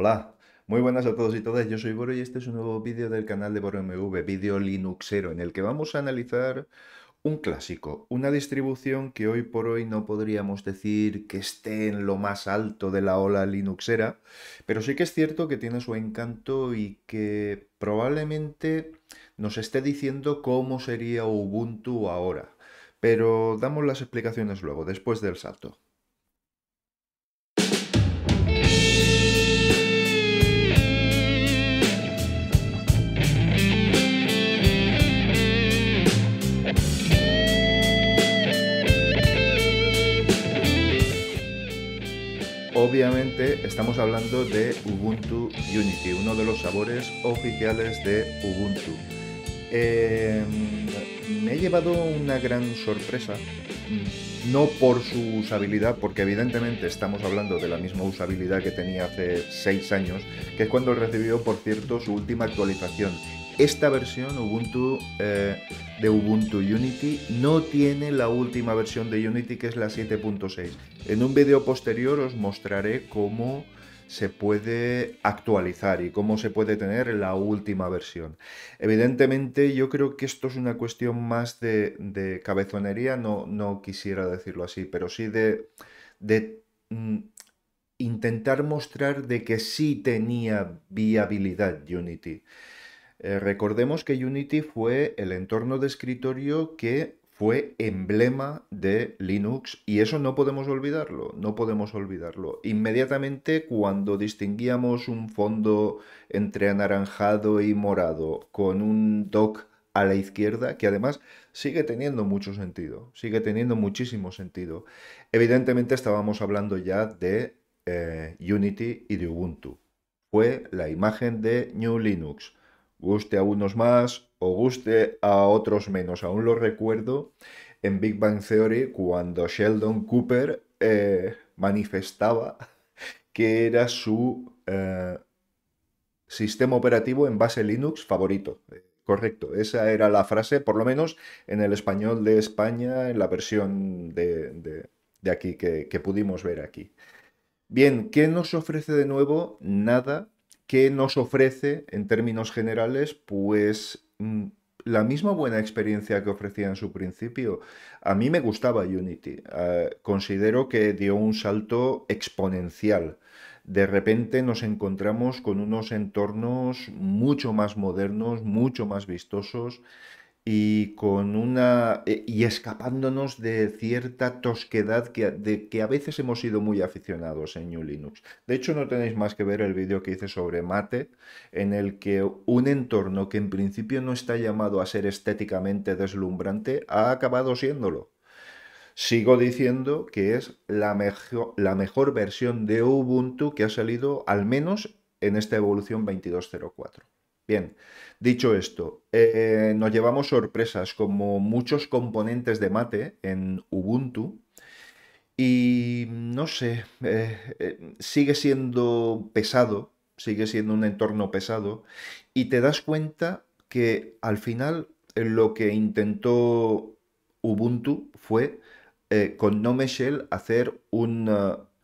Hola, muy buenas a todos y todas. Yo soy Boro y este es un nuevo vídeo del canal de BoroMV, vídeo Linuxero, en el que vamos a analizar un clásico, una distribución que hoy por hoy no podríamos decir que esté en lo más alto de la ola Linuxera, pero sí que es cierto que tiene su encanto y que probablemente nos esté diciendo cómo sería Ubuntu ahora. Pero damos las explicaciones luego, después del salto. Obviamente estamos hablando de Ubuntu Unity, uno de los sabores oficiales de Ubuntu. Em, me he llevado una gran sorpresa, mm, no por su usabilidad, porque evidentemente estamos hablando de la misma usabilidad que tenía hace 6 años, que es cuando recibió, por cierto, su última actualización esta versión Ubuntu eh, de Ubuntu Unity no tiene la última versión de Unity que es la 7.6. En un vídeo posterior os mostraré cómo se puede actualizar y cómo se puede tener la última versión. Evidentemente yo creo que esto es una cuestión más de, cabezonería, no, quisiera decirlo así, pero sí de, de mm, intentar mostrar de que sí tenía viabilidad Unity. Eh, recordemos que Unity fue el entorno de escritorio que fue emblema de Linux y eso no podemos olvidarlo, no podemos olvidarlo. Inmediatamente cuando distinguíamos un fondo entre anaranjado y morado con un dock a la izquierda, que además sigue teniendo mucho sentido, sigue teniendo muchísimo sentido. Evidentemente estábamos hablando ya de eh, Unity y de Ubuntu. Fue la imagen de New Linux guste a unos más o guste a otros menos. Aún lo recuerdo en Big Bang Theory cuando Sheldon Cooper eh, manifestaba que era su eh, sistema operativo en base Linux favorito. Correcto, esa era la frase, por lo menos en el español de España, en la versión de, aquí que, que pudimos ver aquí. Bien, ¿qué nos ofrece de nuevo? Nada ¿Qué nos ofrece en términos generales? Pues mm, la misma buena experiencia que ofrecía en su principio. A mí me gustaba Unity. Eh, considero que dio un salto exponencial. De repente nos encontramos con unos entornos mucho más modernos, mucho más vistosos y con una e, y escapándonos de cierta tosquedad que, de que a veces hemos sido muy aficionados en New Linux. De hecho, no tenéis más que ver el vídeo que hice sobre Mate, en el que un entorno que en principio no está llamado a ser estéticamente deslumbrante ha acabado siéndolo. Sigo diciendo que es la la mejor versión de Ubuntu que ha salido al menos en esta evolución 2204. Bien, dicho esto, eh, nos llevamos sorpresas como muchos componentes de mate en Ubuntu. Y no sé, eh, eh, sigue siendo pesado, sigue siendo un entorno pesado. Y te das cuenta que al final lo que intentó Ubuntu fue con Nome Shell hacer un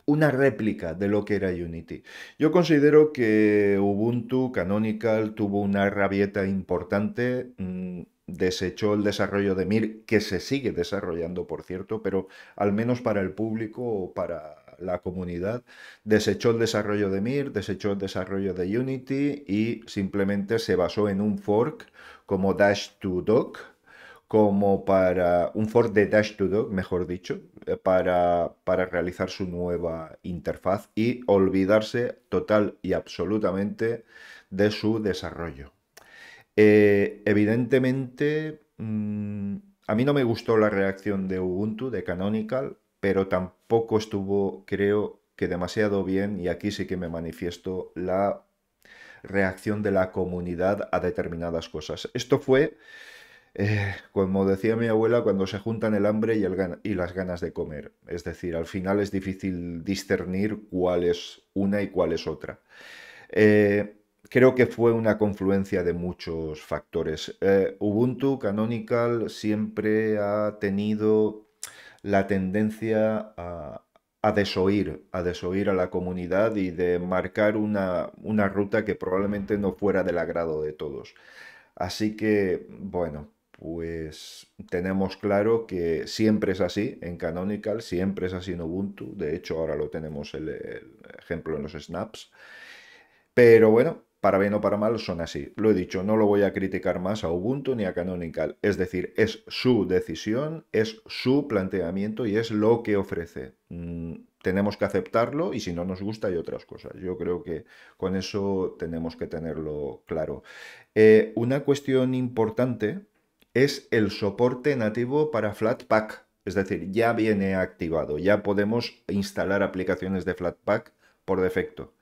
una réplica de lo que era Unity. Yo considero que Ubuntu Canonical tuvo una rabieta importante, mm, desechó el desarrollo de Mir, que se sigue desarrollando, por cierto, pero al menos para el público o para la comunidad, desechó el desarrollo de Mir, desechó el desarrollo de Unity y simplemente se basó en un fork como Dash to Dock, como para un fork de Dash to Dock, mejor dicho, eh, para, para, realizar su nueva interfaz y olvidarse total y absolutamente de su desarrollo. Eh, evidentemente, mm, a mí no me gustó la reacción de Ubuntu, de Canonical, pero tampoco estuvo, creo que demasiado bien, y aquí sí que me manifiesto la reacción de la comunidad a determinadas cosas. Esto fue eh, como decía mi abuela, cuando se juntan el hambre y, las ganas de comer. Es decir, al final es difícil discernir cuál es una y cuál es otra. Eh, creo que fue una confluencia de muchos factores. Eh, Ubuntu Canonical siempre ha tenido la tendencia a, desoír, a desoír a la comunidad y de marcar una ruta que probablemente no fuera del agrado de todos. Así que, bueno, pues tenemos claro que siempre es así en Canonical, siempre es así en Ubuntu. De hecho, ahora lo tenemos el, ejemplo en los snaps. Pero bueno, para bien o para mal son así. Lo he dicho, no lo voy a criticar más a Ubuntu ni a Canonical. Es decir, es su decisión, es su planteamiento y es lo que ofrece. Mm, tenemos que aceptarlo y si no nos gusta hay otras cosas. Yo creo que con eso tenemos que tenerlo claro. Eh, una cuestión importante es el soporte nativo para Flatpak. Es decir, ya viene activado, ya podemos instalar aplicaciones de Flatpak por defecto,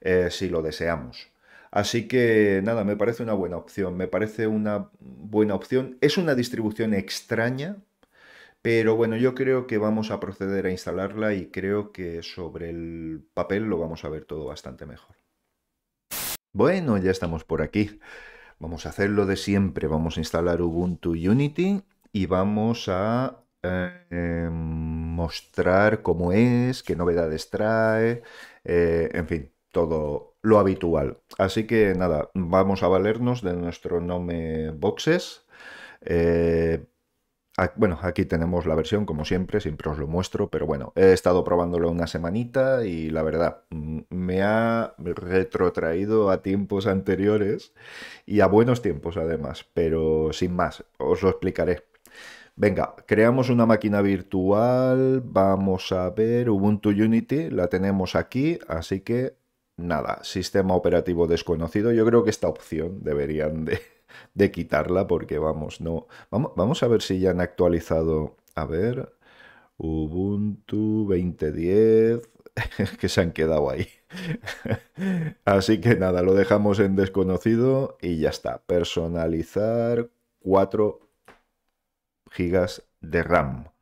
eh, si lo deseamos. Así que nada, me parece una buena opción, me parece una buena opción. Es una distribución extraña, pero bueno, yo creo que vamos a proceder a instalarla y creo que sobre el papel lo vamos a ver todo bastante mejor. Bueno, ya estamos por aquí. Vamos a hacerlo de siempre. Vamos a instalar Ubuntu Unity y vamos a eh, mostrar cómo es, qué novedades trae, eh, en fin, todo lo habitual. Así que nada, vamos a valernos de nuestro Nome Boxes. Eh, bueno, aquí tenemos la versión, como siempre, siempre os lo muestro, pero bueno, he estado probándolo una semanita y la verdad, mm, me ha retrotraído a tiempos anteriores y a buenos tiempos además, pero sin más, os lo explicaré. Venga, creamos una máquina virtual, vamos a ver Ubuntu Unity, la tenemos aquí, así que nada, sistema operativo desconocido, yo creo que esta opción deberían de de quitarla porque vamos, no. Vamos, vamos a ver si ya han actualizado. A ver. Ubuntu 2010. que se han quedado ahí. Así que nada, lo dejamos en desconocido y ya está. Personalizar 4 gigas de RAM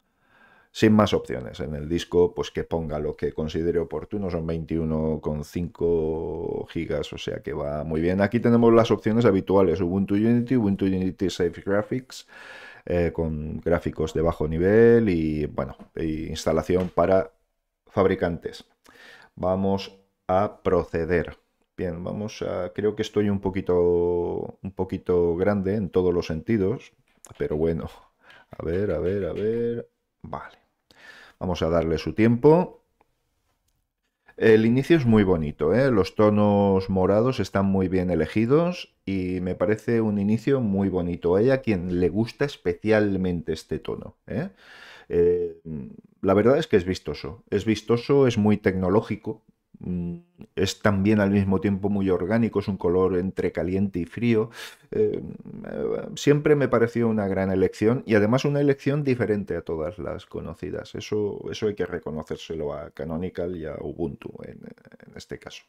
sin más opciones. En el disco, pues que ponga lo que considere oportuno, son 21,5 gigas, o sea que va muy bien. Aquí tenemos las opciones habituales, Ubuntu Unity, Ubuntu Unity Safe Graphics, eh, con gráficos de bajo nivel y, bueno, instalación para fabricantes. Vamos a proceder. Bien, vamos a... Creo que estoy un poquito, un poquito grande en todos los sentidos, pero bueno. A ver, a ver, a ver. Vale. Vamos a darle su tiempo. El inicio es muy bonito, ¿eh? los tonos morados están muy bien elegidos y me parece un inicio muy bonito. Hay a quien le gusta especialmente este tono. ¿eh? Eh, la verdad es que es vistoso, es vistoso, es muy tecnológico, es también al mismo tiempo muy orgánico, es un color entre caliente y frío. Eh, siempre me pareció una gran elección y además una elección diferente a todas las conocidas. Eso, eso hay que reconocérselo a Canonical y a Ubuntu en, en este caso.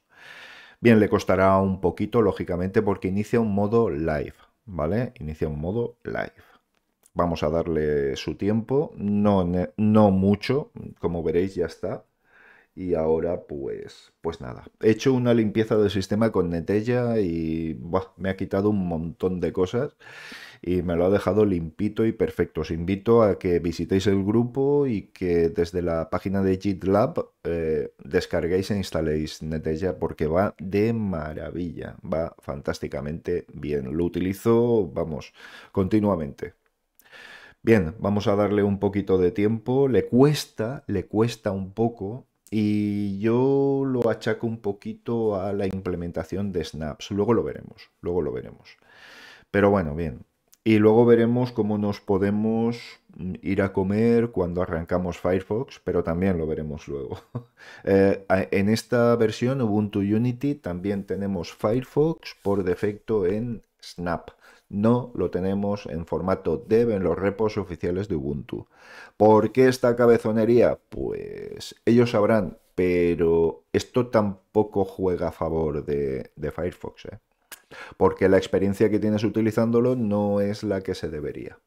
Bien, le costará un poquito, lógicamente, porque inicia un modo live, ¿vale? Inicia un modo live. Vamos a darle su tiempo, no, no mucho, como veréis ya está y ahora, pues, pues nada. He hecho una limpieza del sistema con Netella y me ha quitado un montón de cosas y me lo ha dejado limpito y perfecto. Os invito a que visitéis el grupo y que desde la página de GitLab eh, descarguéis e instaléis Netella porque va de maravilla, va fantásticamente bien. Lo utilizo, vamos, continuamente. Bien, vamos a darle un poquito de tiempo. Le cuesta, le cuesta un poco y yo lo achaco un poquito a la implementación de snaps. Luego lo veremos, luego lo veremos. Pero bueno, bien. Y luego veremos cómo nos podemos ir a comer cuando arrancamos Firefox, pero también lo veremos luego. Eh, en esta versión Ubuntu Unity también tenemos Firefox por defecto en Snap no lo tenemos en formato dev en los repos oficiales de Ubuntu. ¿Por qué esta cabezonería? Pues ellos sabrán, pero esto tampoco juega a favor de, Firefox, ¿eh? porque la experiencia que tienes utilizándolo no es la que se debería.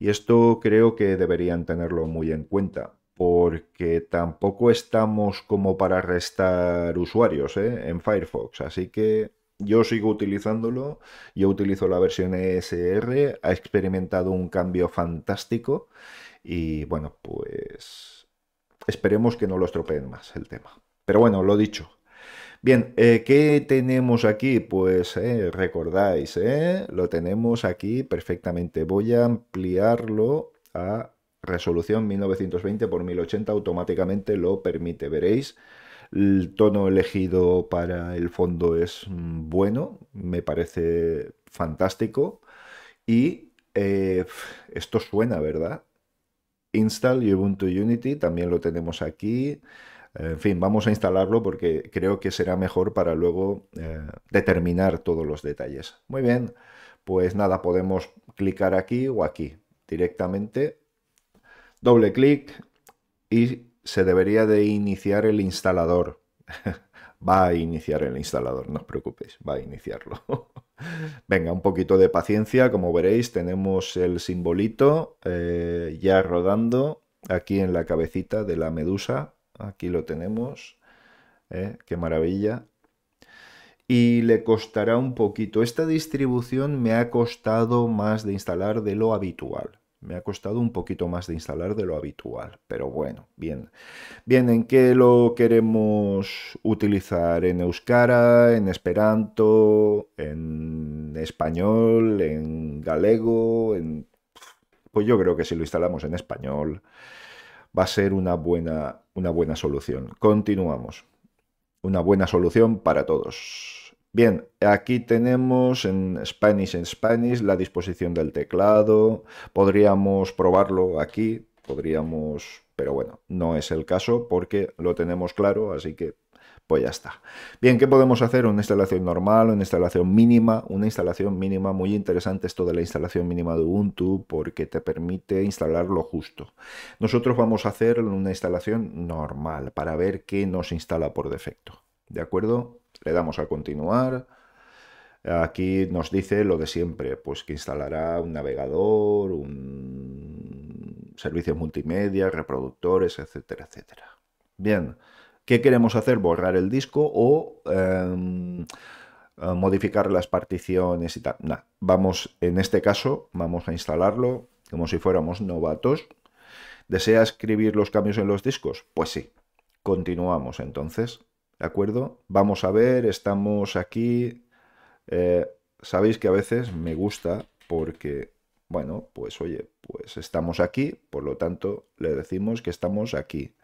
Y esto creo que deberían tenerlo muy en cuenta, porque tampoco estamos como para restar usuarios ¿eh? en Firefox, así que yo sigo utilizándolo, yo utilizo la versión ESR, ha experimentado un cambio fantástico y bueno, pues esperemos que no lo estropeen más el tema. Pero bueno, lo dicho. Bien, eh, ¿qué tenemos aquí? Pues eh, recordáis, eh, lo tenemos aquí perfectamente. Voy a ampliarlo a resolución 1920 x 1080, automáticamente lo permite. Veréis, el tono elegido para el fondo es mm, bueno, me parece fantástico. Y esto suena, ¿verdad? Install Ubuntu Unity, también lo tenemos aquí. En fin, vamos a instalarlo porque creo que será mejor para luego eh, determinar todos los detalles. Muy bien, pues nada, podemos clicar aquí o aquí directamente. Doble clic y se debería de iniciar el instalador. va a iniciar el instalador, no os preocupéis, va a iniciarlo. Venga, un poquito de paciencia, como veréis tenemos el simbolito eh, ya rodando aquí en la cabecita de la medusa Aquí lo tenemos. ¿eh? Qué maravilla. Y le costará un poquito. Esta distribución me ha costado más de instalar de lo habitual. Me ha costado un poquito más de instalar de lo habitual. Pero bueno, bien. Bien, ¿en qué lo queremos utilizar? ¿En Euskara? ¿En Esperanto? ¿En español? ¿En galego? En... Pues yo creo que si lo instalamos en español va a ser una buena, una buena solución. Continuamos. Una buena solución para todos. Bien, aquí tenemos en Spanish en Spanish la disposición del teclado. Podríamos probarlo aquí, podríamos, pero bueno, no es el caso porque lo tenemos claro, así que pues ya está. Bien, ¿qué podemos hacer? Una instalación normal, una instalación mínima. Una instalación mínima muy interesante esto de la instalación mínima de Ubuntu porque te permite instalar lo justo. Nosotros vamos a hacer una instalación normal para ver qué nos instala por defecto. ¿De acuerdo? Le damos a continuar. Aquí nos dice lo de siempre, pues que instalará un navegador, un servicios multimedia, reproductores, etcétera, etcétera. Bien, ¿Qué queremos hacer? Borrar el disco o em, eh, modificar las particiones y tal. vamos, en este caso, vamos a instalarlo como si fuéramos novatos. ¿Desea escribir los cambios en los discos? Pues sí. Continuamos entonces. ¿De acuerdo? Vamos a ver, estamos aquí. Eh, sabéis que a veces me gusta porque, bueno, pues oye, pues estamos aquí, por lo tanto le decimos que estamos aquí.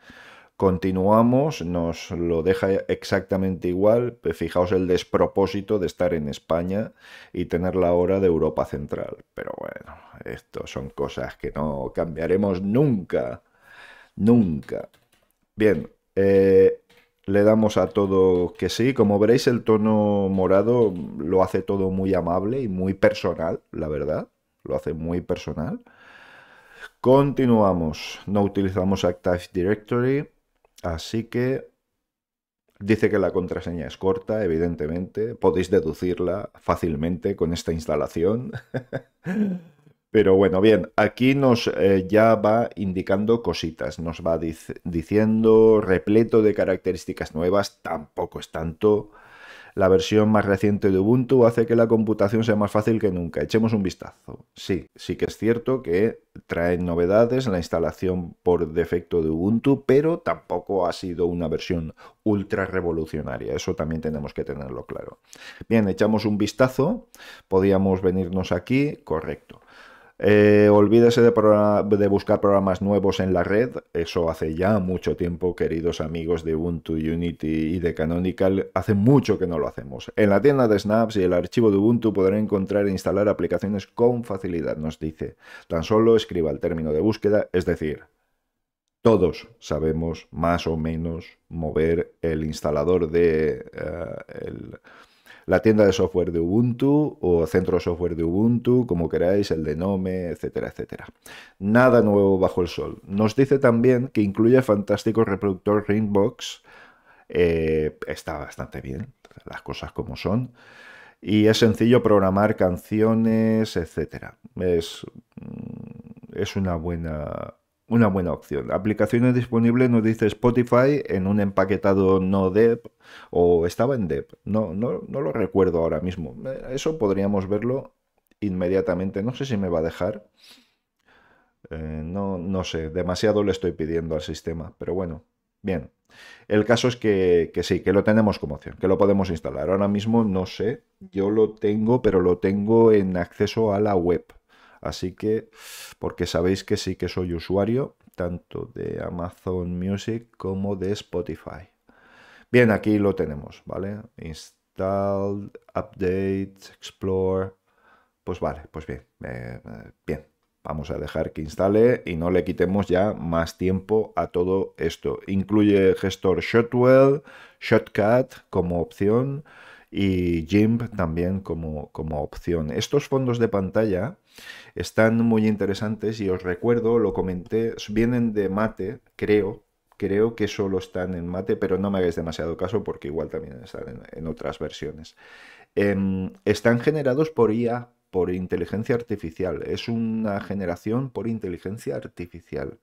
Continuamos, nos lo deja exactamente igual. Fijaos el despropósito de estar en España y tener la hora de Europa Central. Pero bueno, esto son cosas que no cambiaremos nunca. Nunca. Bien, eh, le damos a todo que sí. Como veréis, el tono morado lo hace todo muy amable y muy personal, la verdad. Lo hace muy personal. Continuamos. No utilizamos Active Directory. Así que dice que la contraseña es corta, evidentemente. Podéis deducirla fácilmente con esta instalación. Pero bueno, bien, aquí nos eh, ya va indicando cositas, nos va diciendo repleto de características nuevas, tampoco es tanto. La versión más reciente de Ubuntu hace que la computación sea más fácil que nunca. Echemos un vistazo. Sí, sí que es cierto que trae novedades en la instalación por defecto de Ubuntu, pero tampoco ha sido una versión ultra revolucionaria. Eso también tenemos que tenerlo claro. Bien, echamos un vistazo. Podíamos venirnos aquí. Correcto. Eh, olvídese de, buscar programas nuevos en la red. Eso hace ya mucho tiempo, queridos amigos de Ubuntu Unity y de Canonical. Hace mucho que no lo hacemos. En la tienda de Snaps y el archivo de Ubuntu podrá encontrar e instalar aplicaciones con facilidad, nos dice. Tan solo escriba el término de búsqueda, es decir, todos sabemos más o menos mover el instalador de eh, la tienda de software de Ubuntu o centro de software de Ubuntu, como queráis, el de Nome, etcétera, etcétera. Nada nuevo bajo el sol. Nos dice también que incluye fantástico reproductor Ringbox. Eh, está bastante bien, las cosas como son. Y es sencillo programar canciones, etcétera. Es, mm, es una buena una buena opción. Aplicaciones disponibles nos dice Spotify en un empaquetado no dev o estaba en dev. No, no, no lo recuerdo ahora mismo. Eso podríamos verlo inmediatamente. No sé si me va a dejar. Eh, no, no sé, demasiado le estoy pidiendo al sistema, pero bueno, bien. El caso es que, que, sí, que lo tenemos como opción, que lo podemos instalar. Ahora mismo no sé, yo lo tengo, pero lo tengo en acceso a la web. Así que, porque sabéis que sí que soy usuario, tanto de Amazon Music como de Spotify. Bien, aquí lo tenemos, ¿vale? Install, update, explore. Pues vale, pues bien, eh, bien. Vamos a dejar que instale y no le quitemos ya más tiempo a todo esto. Incluye gestor Shotwell, Shotcut como opción y GIMP también como, como opción. Estos fondos de pantalla están muy interesantes y os recuerdo, lo comenté, vienen de Mate, creo, creo que solo están en Mate, pero no me hagáis demasiado caso porque igual también están en, otras versiones. Em, están generados por IA, por inteligencia artificial. Es una generación por inteligencia artificial.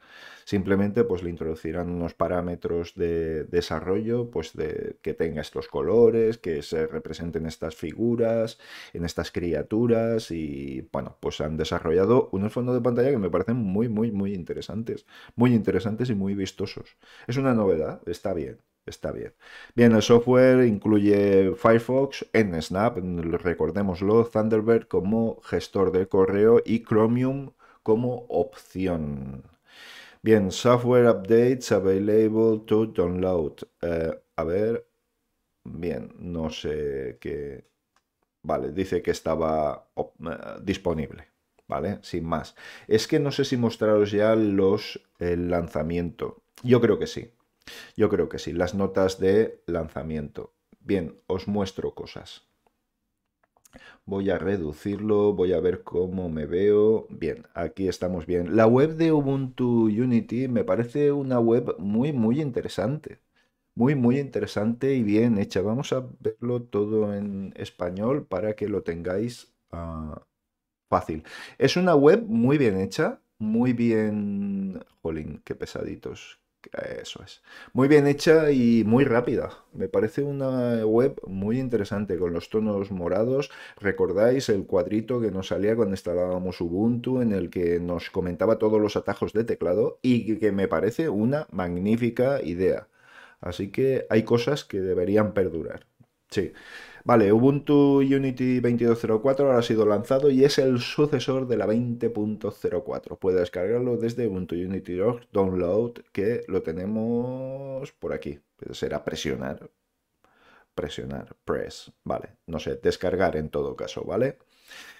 Simplemente pues le introducirán unos parámetros de desarrollo, pues de que tenga estos colores, que se representen estas figuras, en estas criaturas y bueno, pues han desarrollado unos fondos de pantalla que me parecen muy, muy, muy interesantes. Muy interesantes y muy vistosos. Es una novedad, está bien. Está bien. Bien, el software incluye Firefox, Snap, recordémoslo, Thunderbird como gestor de correo y Chromium como opción. Bien, software updates available to download. Eh, a ver, bien, no sé qué. Vale, dice que estaba eh, disponible. ¿Vale? Sin más. Es que no sé si mostraros ya los el lanzamiento. Yo creo que sí. Yo creo que sí, las notas de lanzamiento. Bien, os muestro cosas. Voy a reducirlo, voy a ver cómo me veo. Bien, aquí estamos bien. La web de Ubuntu Unity me parece una web muy, muy interesante. Muy, muy interesante y bien hecha. Vamos a verlo todo en español para que lo tengáis ah, fácil. Es una web muy bien hecha, muy bien... Jolín, qué pesaditos, eso es. Muy bien hecha y muy rápida. Me parece una web muy interesante con los tonos morados. ¿Recordáis el cuadrito que nos salía cuando instalábamos Ubuntu en el que nos comentaba todos los atajos de teclado y que me parece una magnífica idea? Así que hay cosas que deberían perdurar. Sí. Vale, Ubuntu Unity 22.04 ahora ha sido lanzado y es el sucesor de la 20.04. Puede descargarlo desde Ubuntu Unity Download, que lo tenemos por aquí. Será presionar. Presionar, press. Vale, no sé, descargar en todo caso, ¿vale?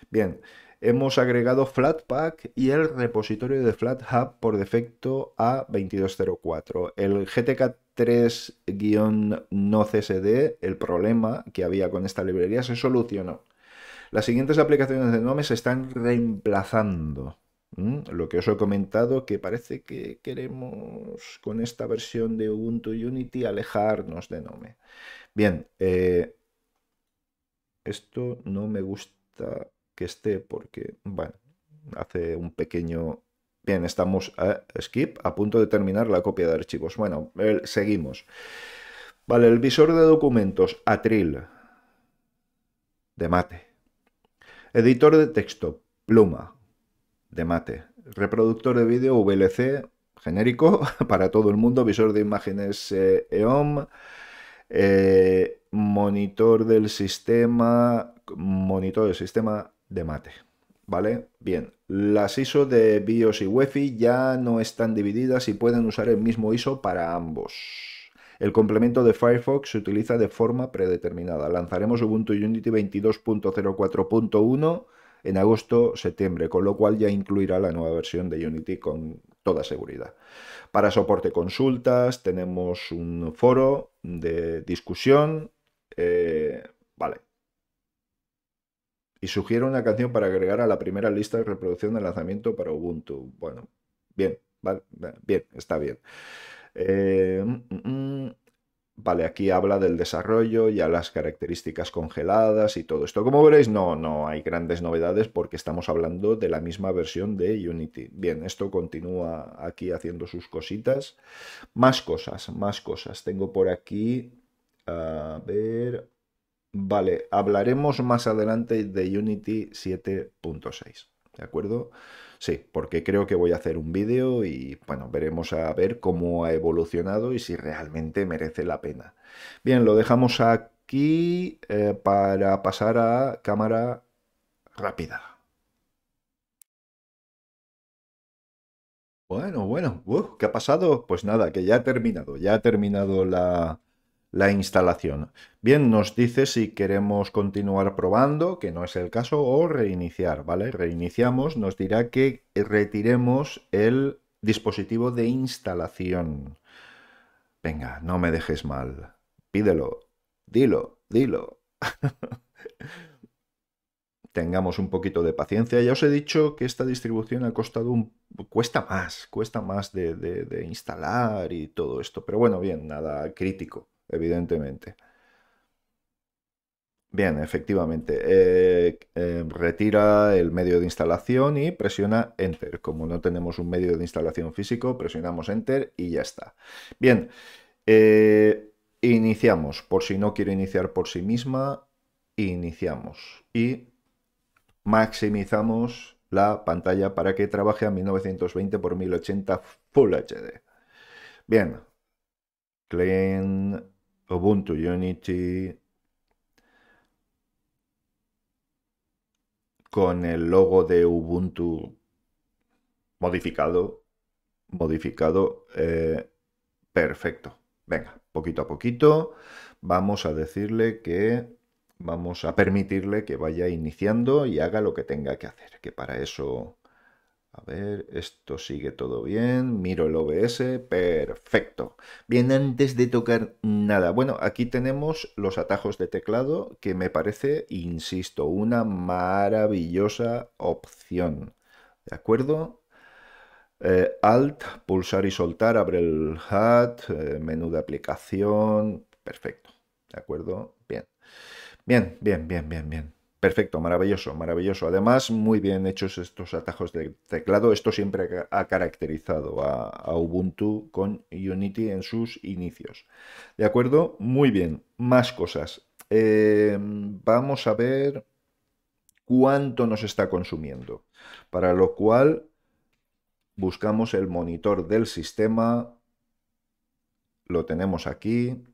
Bien, hemos agregado Flatpak y el repositorio de FlatHub por defecto a 2204. El GTK 3-no CSD, el problema que había con esta librería se solucionó. Las siguientes aplicaciones de Nome se están reemplazando. Lo que os he comentado, que parece que queremos con esta versión de Ubuntu Unity alejarnos de Nome. Bien, eh, esto no me gusta que esté porque, bueno, hace un pequeño Bien, estamos a skip, a punto de terminar la copia de archivos. Bueno, seguimos. Vale, el visor de documentos, Atril, de mate. Editor de texto, Pluma, de mate. Reproductor de vídeo, VLC, genérico, para todo el mundo. Visor de imágenes, EOM. Eh, monitor del sistema, monitor del sistema de mate. ¿Vale? Bien, las ISO de BIOS y UEFI ya no están divididas y pueden usar el mismo ISO para ambos. El complemento de Firefox se utiliza de forma predeterminada. Lanzaremos Ubuntu Unity 22.04.1 en agosto-septiembre, con lo cual ya incluirá la nueva versión de Unity con toda seguridad. Para soporte consultas tenemos un foro de discusión. Eh, vale, y sugiere una canción para agregar a la primera lista de reproducción de lanzamiento para Ubuntu. Bueno, bien, vale, bien, está bien. Eh, mm, mm, mm. vale, aquí habla del desarrollo, y a las características congeladas y todo esto. Como veréis, no, no hay grandes novedades porque estamos hablando de la misma versión de Unity. Bien, esto continúa aquí haciendo sus cositas. Más cosas, más cosas. Tengo por aquí, a ver, Vale, hablaremos más adelante de Unity 7.6, ¿de acuerdo? Sí, porque creo que voy a hacer un vídeo y bueno, veremos a ver cómo ha evolucionado y si realmente merece la pena. Bien, lo dejamos aquí eh, para pasar a cámara rápida. Bueno, bueno, ¿qué ha pasado? Pues nada, que ya ha terminado, ya ha terminado la, la instalación. Bien, nos dice si queremos continuar probando, que no es el caso, o reiniciar, ¿vale? Reiniciamos, nos dirá que retiremos el dispositivo de instalación. Venga, no me dejes mal. Pídelo, dilo, dilo. Tengamos un poquito de paciencia. Ya os he dicho que esta distribución ha costado un... cuesta más, cuesta más de, de instalar y todo esto. Pero bueno, bien, nada crítico evidentemente. Bien, efectivamente. Eh, eh, retira el medio de instalación y presiona Enter. Como no tenemos un medio de instalación físico, presionamos Enter y ya está. Bien, eh, iniciamos. Por si no quiere iniciar por sí misma, iniciamos. Y maximizamos la pantalla para que trabaje a 1920 x 1080 Full HD. Bien. Clean Ubuntu Unity con el logo de Ubuntu modificado, modificado, eh, perfecto. Venga, poquito a poquito vamos a decirle que vamos a permitirle que vaya iniciando y haga lo que tenga que hacer, que para eso a ver, esto sigue todo bien. Miro el OBS. Perfecto. Bien, antes de tocar nada. Bueno, aquí tenemos los atajos de teclado que me parece, insisto, una maravillosa opción. ¿De acuerdo? Eh, Alt, pulsar y soltar, abre el HUD, eh, menú de aplicación. Perfecto. ¿De acuerdo? Bien. Bien, bien, bien, bien, bien. Perfecto, maravilloso, maravilloso. Además, muy bien hechos estos atajos de teclado. Esto siempre ha caracterizado a, Ubuntu con Unity en sus inicios. ¿De acuerdo? Muy bien. Más cosas. Eh, vamos a ver cuánto nos está consumiendo. Para lo cual buscamos el monitor del sistema. Lo tenemos aquí.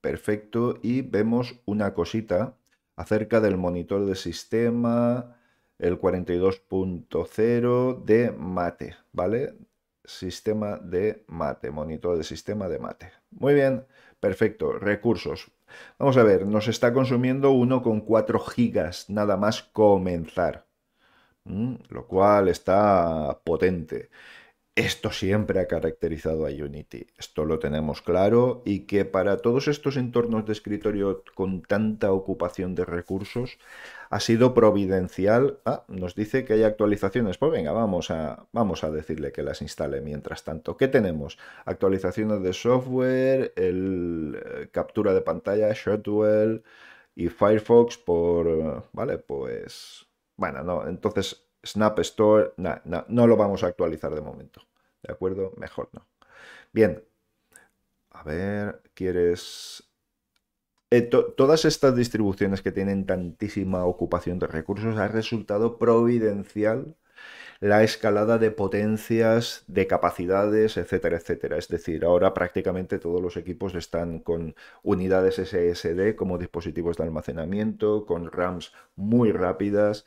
Perfecto. Y vemos una cosita acerca del monitor de sistema, el 42.0 de mate, ¿vale? Sistema de mate, monitor de sistema de mate. Muy bien, perfecto, recursos. Vamos a ver, nos está consumiendo 1,4 gigas nada más comenzar, lo cual está potente. Esto siempre ha caracterizado a Unity, esto lo tenemos claro y que para todos estos entornos de escritorio con tanta ocupación de recursos ha sido providencial. Ah, nos dice que hay actualizaciones, pues venga, vamos a, vamos a decirle que las instale mientras tanto. ¿Qué tenemos? Actualizaciones de software, el eh, captura de pantalla, Shotwell y Firefox por, vale, pues, bueno, no, entonces Snap Store, no lo vamos a actualizar de momento. ¿De acuerdo? Mejor no. Bien. A ver, ¿quieres...? Eh, todas estas distribuciones que tienen tantísima ocupación de recursos ha resultado providencial la escalada de potencias, de capacidades, etcétera, etcétera. Es decir, ahora prácticamente todos los equipos están con unidades SSD como dispositivos de almacenamiento, con RAMs muy rápidas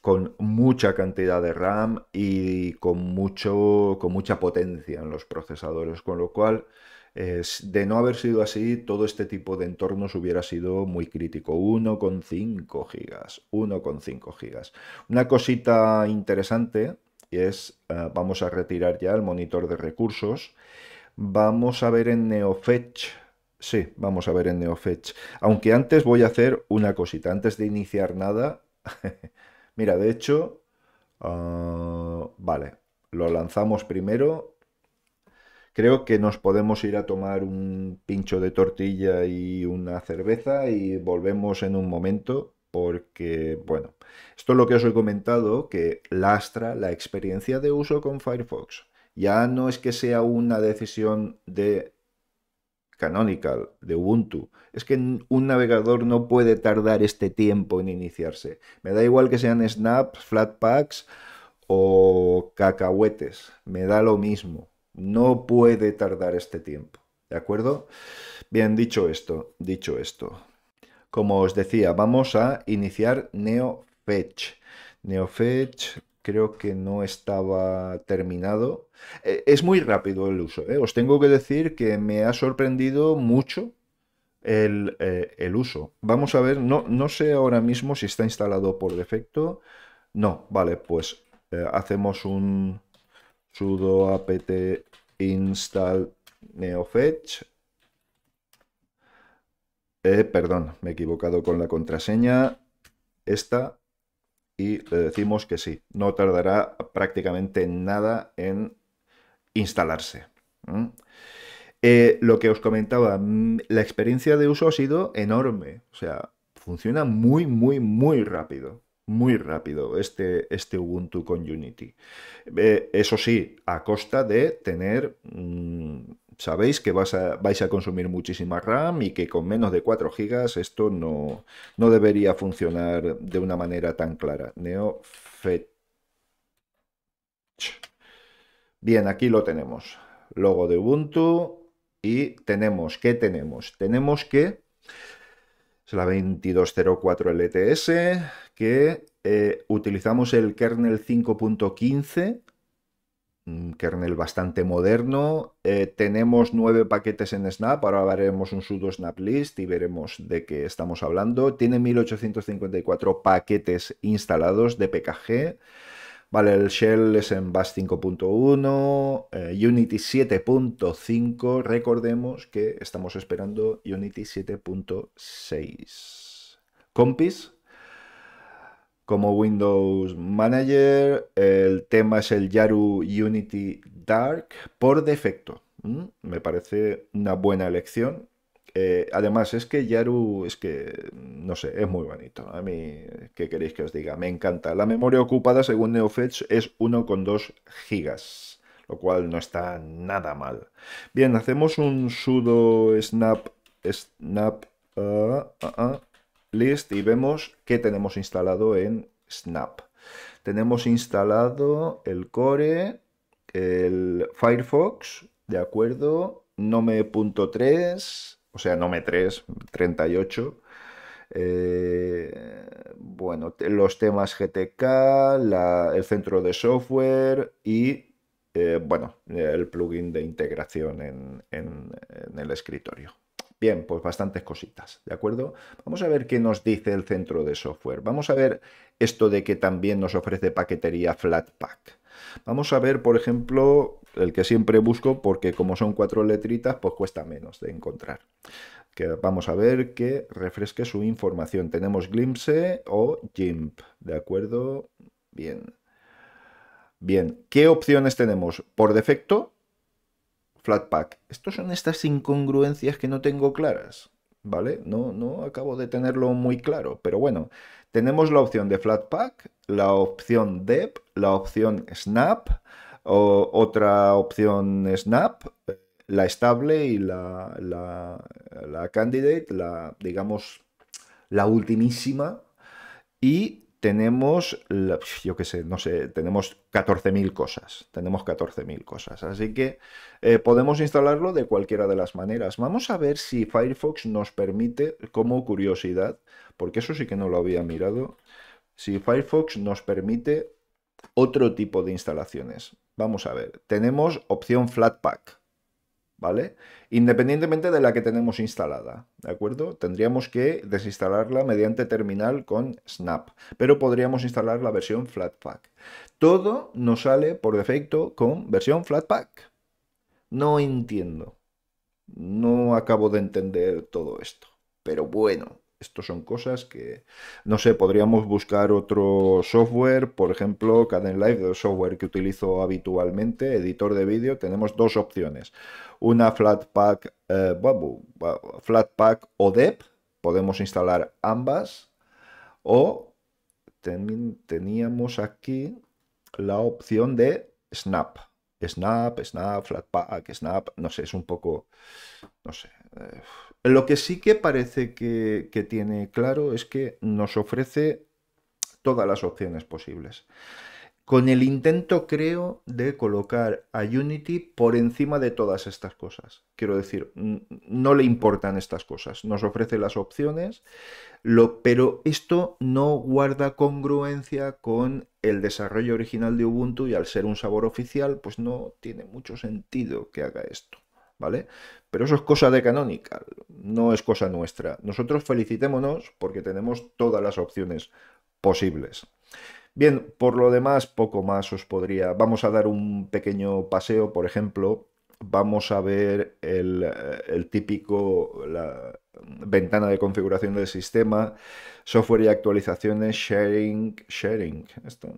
con mucha cantidad de RAM y con, mucho, con mucha potencia en los procesadores, con lo cual de no haber sido así, todo este tipo de entornos hubiera sido muy crítico. 1,5 gigas, 1,5 gigas. Una cosita interesante es, eh, vamos a retirar ya el monitor de recursos. Vamos a ver en NeoFetch, sí, vamos a ver en NeoFetch. Aunque antes voy a hacer una cosita, antes de iniciar nada, Mira, de hecho, ah, vale, lo lanzamos primero. Creo que nos podemos ir a tomar un pincho de tortilla y una cerveza y volvemos en un momento porque, bueno, esto es lo que os he comentado, que lastra la experiencia de uso con Firefox. Ya no es que sea una decisión de Canonical, de Ubuntu, es que un navegador no puede tardar este tiempo en iniciarse. Me da igual que sean snaps, flatpaks o cacahuetes, me da lo mismo. No puede tardar este tiempo. ¿De acuerdo? Bien, dicho esto, dicho esto. Como os decía, vamos a iniciar NeoFetch. NeoFetch creo que no estaba terminado. Eh, es muy rápido el uso. ¿eh? Os tengo que decir que me ha sorprendido mucho el, eh, uso. Vamos a ver, no, no, sé ahora mismo si está instalado por defecto. No, vale, pues hacemos un sudo apt install neofetch. perdón, me he equivocado con la contraseña. Esta y le decimos que sí, no tardará prácticamente nada en instalarse. Eh, lo que os comentaba, la experiencia de uso ha sido enorme, o sea, funciona muy, muy, muy rápido, muy rápido este, este Ubuntu con Unity. Eh, eso sí, a costa de tener... Mm, sabéis que vais a consumir muchísima RAM y que con menos de 4 GB esto no, no, debería funcionar de una manera tan clara. NeoFetch. Bien, aquí lo tenemos. Logo de Ubuntu y tenemos, ¿qué tenemos? Tenemos que es la 2204 LTS, que eh, utilizamos el kernel 5.15 un kernel bastante moderno. Eh, tenemos nueve paquetes en Snap, ahora haremos un sudo snap list y veremos de qué estamos hablando. Tiene 1854 paquetes instalados de PKG. Vale, el shell es en Bash 5.1, eh, Unity 7.5, recordemos que estamos esperando Unity 7.6. Compis, como Windows Manager. El tema es el Yaru Unity Dark por defecto. Me parece una buena elección. Eh, además, es que Yaru, es que, no sé, es muy bonito. A mí, ¿qué queréis que os diga? Me encanta. La memoria ocupada, según NeoFetch, es 1,2 gigas, lo cual no está nada mal. Bien, hacemos un sudo snap, snap, ah, ah, ah, list y vemos que tenemos instalado en Snap. Tenemos instalado el Core, el Firefox, ¿de acuerdo? Nome.3, o sea, Nome 3, 38. Eh, bueno, los temas GTK, el centro de software y, eh, bueno, el plugin de integración en el escritorio. Bien, pues bastantes cositas, ¿de acuerdo? Vamos a ver qué nos dice el centro de software. Vamos a ver esto de que también nos ofrece paquetería Flatpak. Vamos a ver, por ejemplo, el que siempre busco, porque como son cuatro letritas, pues cuesta menos de encontrar. Que vamos a ver que refresque su información. Tenemos Glimpse o GIMP, ¿de acuerdo? Bien. Bien, ¿qué opciones tenemos? Por defecto, Flatpak. Estos son estas incongruencias que no tengo claras, ¿vale? No, no acabo de tenerlo muy claro, pero bueno, tenemos la opción de Flatpak, la opción Dep, la opción Snap, o otra opción Snap, la estable y la, la, la candidate, la, digamos, la ultimísima, y tenemos, yo qué sé, no sé, tenemos 14.000 cosas, tenemos 14.000 cosas, así que eh, podemos instalarlo de cualquiera de las maneras. Vamos a ver si Firefox nos permite, como curiosidad, porque eso sí que no lo había mirado, si Firefox nos permite otro tipo de instalaciones. Vamos a ver, tenemos opción Flatpak, ¿vale? Independientemente de la que tenemos instalada, ¿de acuerdo? Tendríamos que desinstalarla mediante terminal con Snap, pero podríamos instalar la versión Flatpak. Todo nos sale por defecto con versión Flatpak. No entiendo. No acabo de entender todo esto. Pero bueno, estos son cosas que, no sé, podríamos buscar otro software, por ejemplo, Kdenlive, el software que utilizo habitualmente, editor de vídeo, tenemos dos opciones. Una Flatpak, eh, Flatpak o DEP, podemos instalar ambas, o teníamos aquí la opción de Snap. Snap, Snap, Flatpak, Snap, no sé, es un poco, no sé. Eh, lo que sí que parece que, tiene claro es que nos ofrece todas las opciones posibles. con el intento, creo, de colocar a Unity por encima de todas estas cosas. Quiero decir, no le importan estas cosas, nos ofrece las opciones, pero esto no guarda congruencia con el desarrollo original de Ubuntu y al ser un sabor oficial, pues no tiene mucho sentido que haga esto. ¿Vale? Pero eso es cosa de Canonical, no es cosa nuestra. Nosotros felicitémonos porque tenemos todas las opciones posibles. Bien, por lo demás, poco más os podría. Vamos a dar un pequeño paseo, por ejemplo, vamos a ver el, eh, típico, la ventana de configuración del sistema, software y actualizaciones, sharing, sharing, esto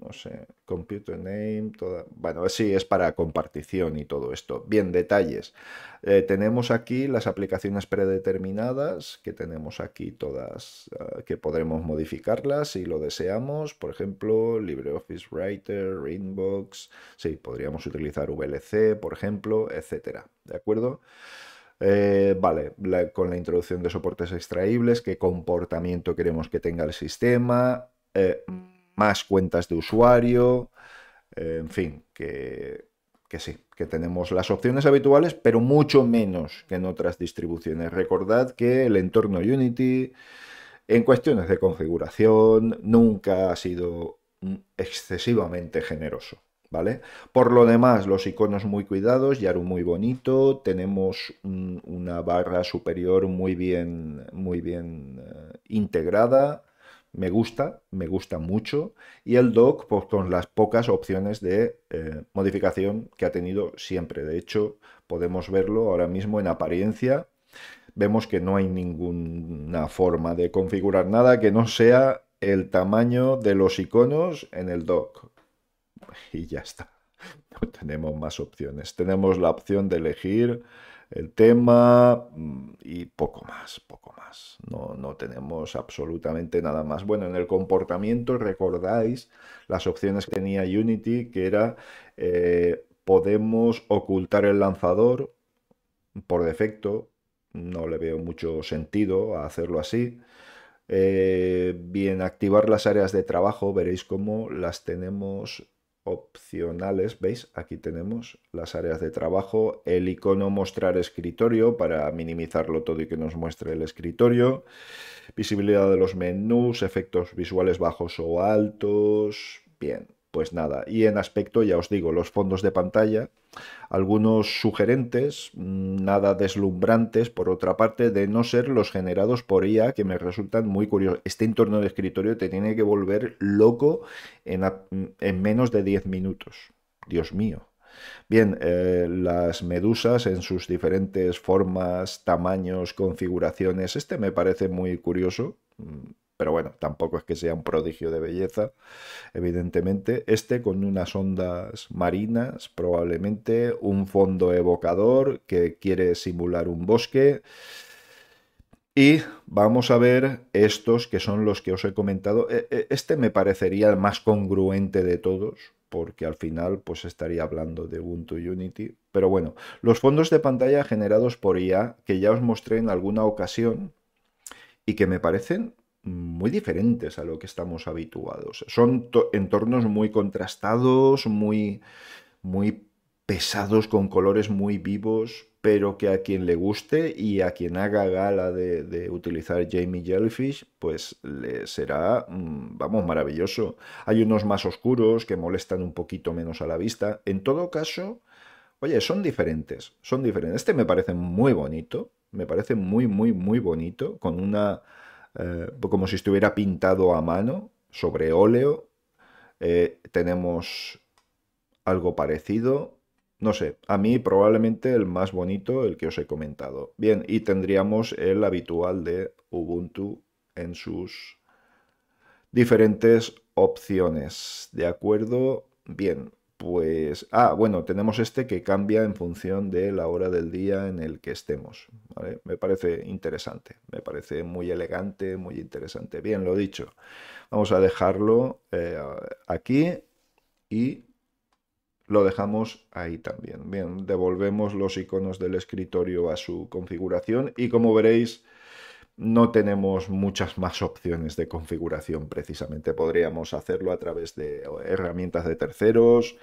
no, sé, computer name, toda, bueno, sí, es para compartición y todo esto. Bien, detalles. Eh, tenemos aquí las aplicaciones predeterminadas, que tenemos aquí todas, eh, que podremos modificarlas si lo deseamos, por ejemplo, LibreOffice Writer, Inbox, sí, podríamos utilizar VLC, por ejemplo, etcétera, ¿de acuerdo? Eh, vale, con la introducción de soportes extraíbles, qué comportamiento queremos que tenga el sistema, eh, más cuentas de usuario, eh, en fin, que, que sí, que tenemos las opciones habituales, pero mucho menos que en otras distribuciones. Recordad que el entorno Unity, en cuestiones de configuración, nunca ha sido excesivamente generoso. ¿Vale? Por lo demás, los iconos muy cuidados, Yaru muy bonito, tenemos una barra superior muy bien, muy bien eh, integrada, me gusta, me gusta mucho, y el dock pues, con las pocas opciones de eh, modificación que ha tenido siempre. De hecho, podemos verlo ahora mismo en apariencia, vemos que no hay ninguna forma de configurar nada que no sea el tamaño de los iconos en el dock y ya está. No tenemos más opciones. Tenemos la opción de elegir el tema mm, y poco más, poco más. No, no tenemos absolutamente nada más. Bueno, en el comportamiento recordáis las opciones que tenía Unity, que era eh, podemos ocultar el lanzador por defecto. No le veo mucho sentido a hacerlo así. Eh, bien, activar las áreas de trabajo, veréis cómo las tenemos opcionales, ¿veis? Aquí tenemos las áreas de trabajo, el icono mostrar escritorio para minimizarlo todo y que nos muestre el escritorio, visibilidad de los menús, efectos visuales bajos o altos, bien, pues nada. Y en aspecto, ya os digo, los fondos de pantalla, algunos sugerentes, nada deslumbrantes, por otra parte, de no ser los generados por IA, que me resultan muy curiosos. Este entorno de escritorio te tiene que volver loco en, en menos de 10 minutos. Dios mío. Bien, eh, las medusas en sus diferentes formas, tamaños, configuraciones, este me parece muy curioso pero bueno, tampoco es que sea un prodigio de belleza, evidentemente. Este con unas ondas marinas, probablemente un fondo evocador que quiere simular un bosque. Y vamos a ver estos que son los que os he comentado. E, e, este me parecería el más congruente de todos, porque al final pues estaría hablando de Ubuntu Unity. Pero bueno, los fondos de pantalla generados por IA, que ya os mostré en alguna ocasión, y que me parecen muy diferentes a lo que estamos habituados. Son entornos muy contrastados, muy, muy pesados, con colores muy vivos, pero que a quien le guste y a quien haga gala de, utilizar Jamie Jellyfish, pues le será, mm, vamos, maravilloso. Hay unos más oscuros que molestan un poquito menos a la vista. En todo caso, oye, son diferentes, son diferentes. Este me parece muy bonito, me parece muy, muy, muy bonito, con una eh, como si estuviera pintado a mano sobre óleo. Eh, tenemos algo parecido. No sé, a mí probablemente el más bonito, el que os he comentado. Bien, y tendríamos el habitual de Ubuntu en sus diferentes opciones. ¿De acuerdo? Bien, pues, ah, bueno, tenemos este que cambia en función de la hora del día en el que estemos. Me parece interesante, me parece muy elegante, muy interesante. Bien, lo dicho, vamos a dejarlo eh, aquí y lo dejamos ahí también. Bien, devolvemos los iconos del escritorio a su configuración y como veréis, no tenemos muchas más opciones de configuración precisamente. Podríamos hacerlo a través de herramientas de terceros,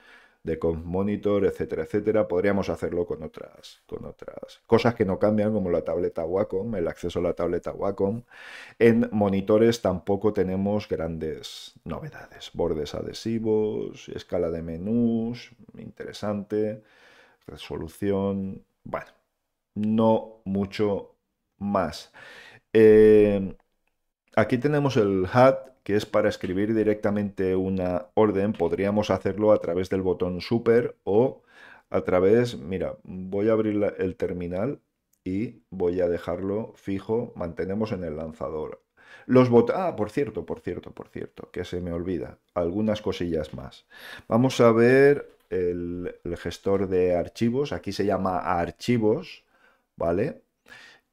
de Conf Monitor, etcétera, etcétera. Podríamos hacerlo con otras, con otras cosas que no cambian, como la tableta Wacom, el acceso a la tableta Wacom. En monitores tampoco tenemos grandes novedades. Bordes adhesivos, escala de menús, interesante, resolución, bueno, no mucho más. Eh, aquí tenemos el HUD que es para escribir directamente una orden, podríamos hacerlo a través del botón super o a través, mira, voy a abrir el terminal y voy a dejarlo fijo, mantenemos en el lanzador. Los botones, ah, por cierto, por cierto, por cierto, que se me olvida, algunas cosillas más. Vamos a ver el, gestor de archivos, aquí se llama archivos, ¿vale?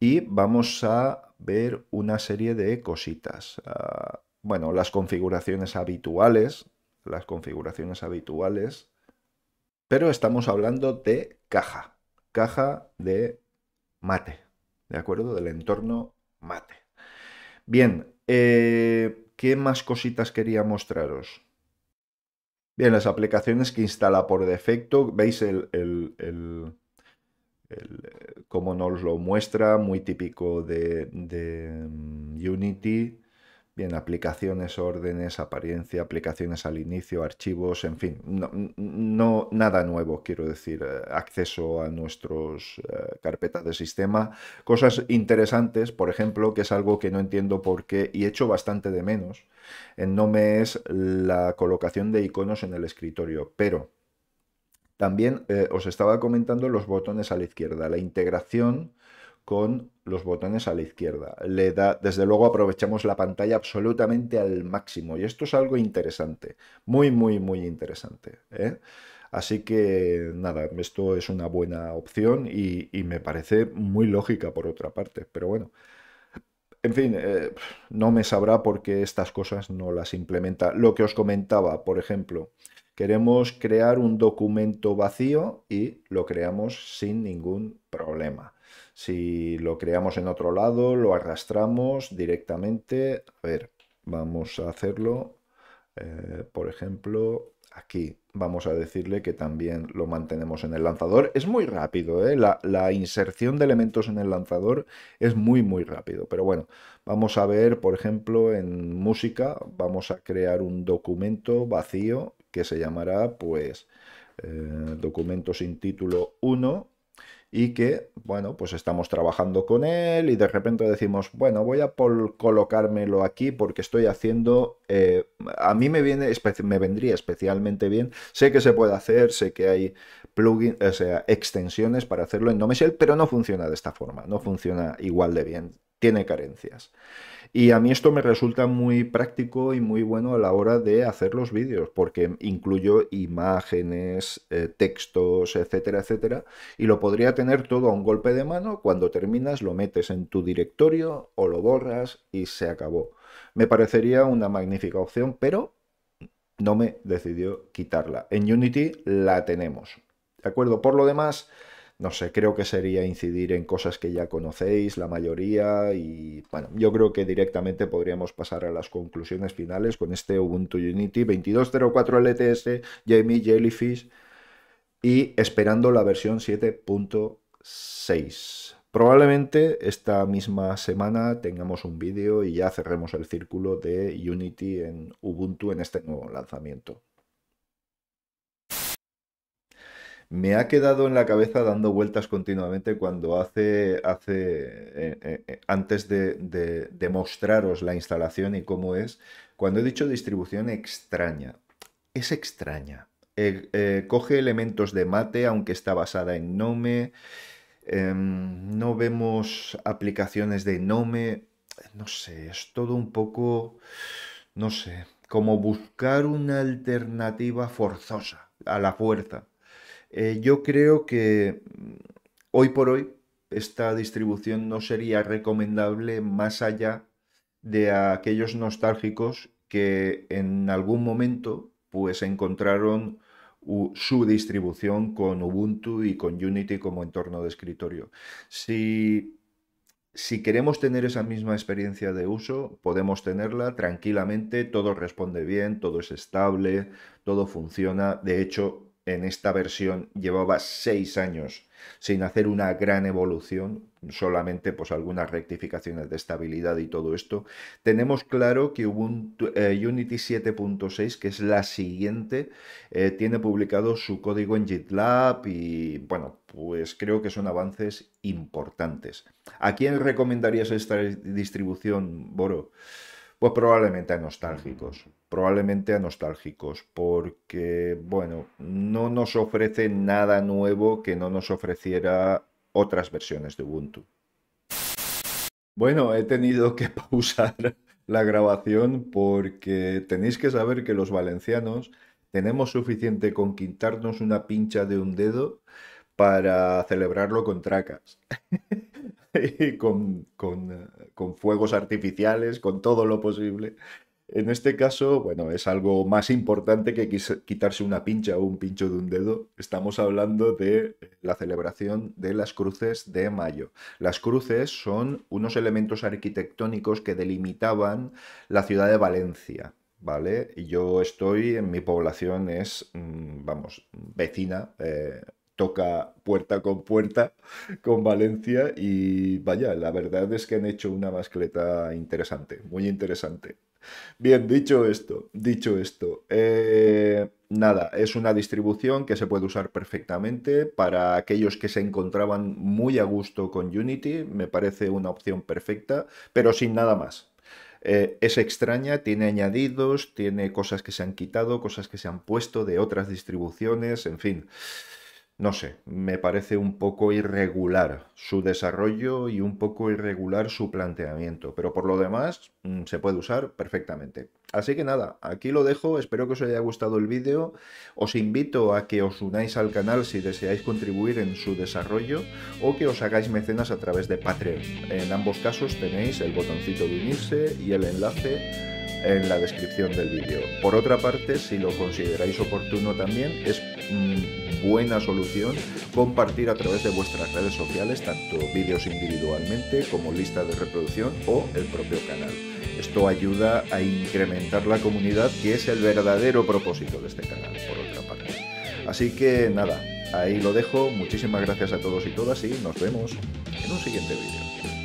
Y vamos a ver una serie de cositas. Ah, bueno, las configuraciones habituales, las configuraciones habituales, pero estamos hablando de caja, caja de mate, ¿de acuerdo? Del entorno mate. Bien, eh, ¿qué más cositas quería mostraros? Bien, las aplicaciones que instala por defecto, veis el, el, el, cómo nos lo muestra, muy típico de, de mm, Unity. Bien, aplicaciones, órdenes, apariencia, aplicaciones al inicio, archivos, en fin, no, nada nuevo, quiero decir, eh, acceso a nuestros eh, carpetas de sistema, cosas interesantes, por ejemplo, que es algo que no entiendo por qué y echo bastante de menos, en Nome es la colocación de iconos en el escritorio, pero también eh, os estaba comentando los botones a la izquierda, la integración con los botones a la izquierda. Le da, desde luego aprovechamos la pantalla absolutamente al máximo y esto es algo interesante, muy, muy, muy interesante. ¿eh? Así que nada, esto es una buena opción y, me parece muy lógica por otra parte, pero bueno. En fin, eh, no me sabrá por qué estas cosas no las implementa. Lo que os comentaba, por ejemplo, queremos crear un documento vacío y lo creamos sin ningún problema. Si lo creamos en otro lado, lo arrastramos directamente. A ver, vamos a hacerlo, eh, por ejemplo, aquí. Vamos a decirle que también lo mantenemos en el lanzador. Es muy rápido, ¿eh? la, la, inserción de elementos en el lanzador es muy, muy rápido. Pero bueno, vamos a ver, por ejemplo, en música, vamos a crear un documento vacío que se llamará, pues, eh, documento sin título 1 y que, bueno, pues estamos trabajando con él y de repente decimos, bueno, voy a colocármelo aquí porque estoy haciendo, eh, a mí me, viene, me vendría especialmente bien, sé que se puede hacer, sé que hay plugins, o sea, extensiones para hacerlo en NoMeshell, pero no funciona de esta forma, no funciona igual de bien, tiene carencias. Y a mí esto me resulta muy práctico y muy bueno a la hora de hacer los vídeos, porque incluyo imágenes, eh, textos, etcétera, etcétera, y lo podría tener todo a un golpe de mano, cuando terminas lo metes en tu directorio o lo borras y se acabó. Me parecería una magnífica opción, pero no me decidió quitarla. En Unity la tenemos. ¿De acuerdo? Por lo demás no sé, creo que sería incidir en cosas que ya conocéis, la mayoría, y bueno, yo creo que directamente podríamos pasar a las conclusiones finales con este Ubuntu Unity 22.04 LTS, Jamie Jellyfish, y esperando la versión 7.6. Probablemente esta misma semana tengamos un vídeo y ya cerremos el círculo de Unity en Ubuntu en este nuevo lanzamiento. Me ha quedado en la cabeza dando vueltas continuamente cuando hace, hace eh, eh, eh, antes de, mostraros la instalación y cómo es, cuando he dicho distribución extraña. Es extraña. coge elementos de mate, aunque está basada en Nome. Em, no vemos aplicaciones de Nome. No sé, es todo un poco, no sé, como buscar una alternativa forzosa a la fuerza. Eh, yo creo que mm, hoy por hoy esta distribución no sería recomendable más allá de aquellos nostálgicos que en algún momento pues encontraron su distribución con Ubuntu y con Unity como entorno de escritorio. Si si queremos tener esa misma experiencia de uso, podemos tenerla tranquilamente, todo responde bien, todo es estable, todo funciona. De hecho, en esta versión llevaba seis años sin hacer una gran evolución, solamente pues algunas rectificaciones de estabilidad y todo esto. Tenemos claro que Ubuntu, eh, Unity 7.6, que es la siguiente, eh, tiene publicado su código en GitLab y bueno, pues creo que son avances importantes. ¿A quién recomendarías esta distribución, Boro? Pues probablemente a nostálgicos, probablemente a nostálgicos, porque, bueno, no nos ofrece nada nuevo que no nos ofreciera otras versiones de Ubuntu. Bueno, he tenido que pausar la grabación porque tenéis que saber que los valencianos tenemos suficiente con quitarnos una pincha de un dedo para celebrarlo con tracas. con, con, fuegos artificiales, con todo lo posible. En este caso, bueno, es algo más importante que quitarse una pincha o un pincho de un dedo. Estamos hablando de la celebración de las cruces de mayo. Las cruces son unos elementos arquitectónicos que delimitaban la ciudad de Valencia. ¿Vale? Y yo estoy, en mi población es, mm, vamos, vecina, eh, toca puerta con puerta con Valencia y vaya, la verdad es que han hecho una mascleta interesante, muy interesante. Bien, dicho esto, dicho esto, eh, nada, es una distribución que se puede usar perfectamente para aquellos que se encontraban muy a gusto con Unity, me parece una opción perfecta, pero sin nada más. Eh, es extraña, tiene añadidos, tiene cosas que se han quitado, cosas que se han puesto de otras distribuciones, en fin no sé, me parece un poco irregular su desarrollo y un poco irregular su planteamiento, pero por lo demás mm, se puede usar perfectamente. Así que nada, aquí lo dejo, espero que os haya gustado el vídeo, os invito a que os unáis al canal si deseáis contribuir en su desarrollo o que os hagáis mecenas a través de Patreon. En ambos casos tenéis el botoncito de unirse y el enlace en la descripción del vídeo. Por otra parte, si lo consideráis oportuno también, es mm, buena solución compartir a través de vuestras redes sociales tanto vídeos individualmente como lista de reproducción o el propio canal. Esto ayuda a incrementar la comunidad, que es el verdadero propósito de este canal, por otra parte. Así que nada, ahí lo dejo. Muchísimas gracias a todos y todas y nos vemos en un siguiente vídeo.